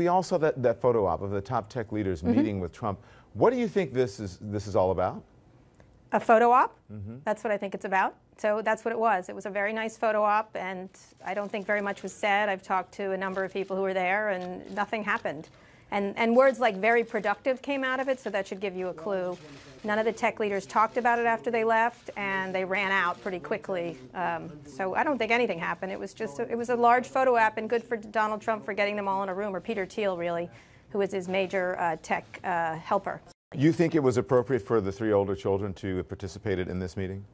We all saw that, that photo op of the top tech leaders Mm-hmm. meeting with Trump. What do you think this is this is all about? A photo op? Mm-hmm. That's what I think it's about. So that's what it was. It was a very nice photo op, and I don't think very much was said. I've talked to a number of people who were there, and nothing happened. And, and words like very productive came out of it, so that should give you a clue. None of the tech leaders talked about it after they left, and they ran out pretty quickly. Um, so I don't think anything happened. It was just a, it was a large photo op, and good for Donald Trump for getting them all in a room, or Peter Thiel, really, who was his major uh, tech uh, helper. You think it was appropriate for the three older children to have participated in this meeting?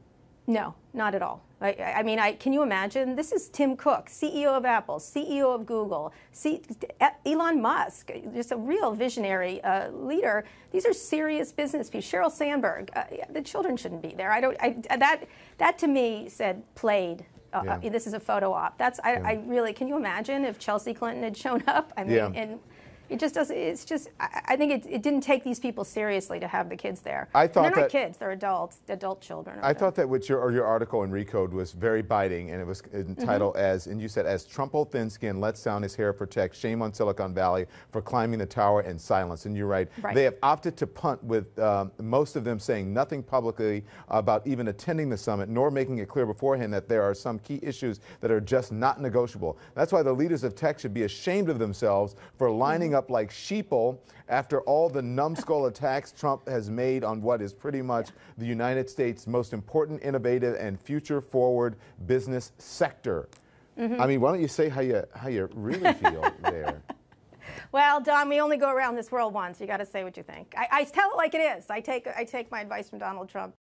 No, not at all. I, I mean, I, can you imagine? This is Tim Cook, CEO of Apple, CEO of Google, C, Elon Musk, just a real visionary uh, leader. These are serious business people. Sheryl Sandberg. Uh, the children shouldn't be there. I don't. I, that that to me said played. Uh, Yeah. uh, this is a photo op. That's. I, I really. Can you imagine if Chelsea Clinton had shown up? I mean, Yeah. and it just doesn't. It's just. I, I think it, it didn't take these people seriously to have the kids there. I And thought they're not kids. They're adults. Adult children. I thought that what your, or your article in Recode was very biting, and it was entitled Mm-hmm. as, and you said, as Trumpo thin skin lets down his hair protect, shame on Silicon Valley for climbing the tower in silence. And you're right. Right. They have opted to punt with um, most of them saying nothing publicly about even attending the summit, nor making it clear beforehand that there are some key issues that are just not negotiable. That's why the leaders of tech should be ashamed of themselves for lining Mm-hmm. Up like sheeple after all the numbskull attacks Trump has made on what is pretty much the United States' most important, innovative, and future-forward business sector. Mm-hmm. I mean, why don't you say how you how you really feel there? Well, Don, we only go around this world once. You got to say what you think. I, I tell it like it is. I take I take my advice from Donald Trump.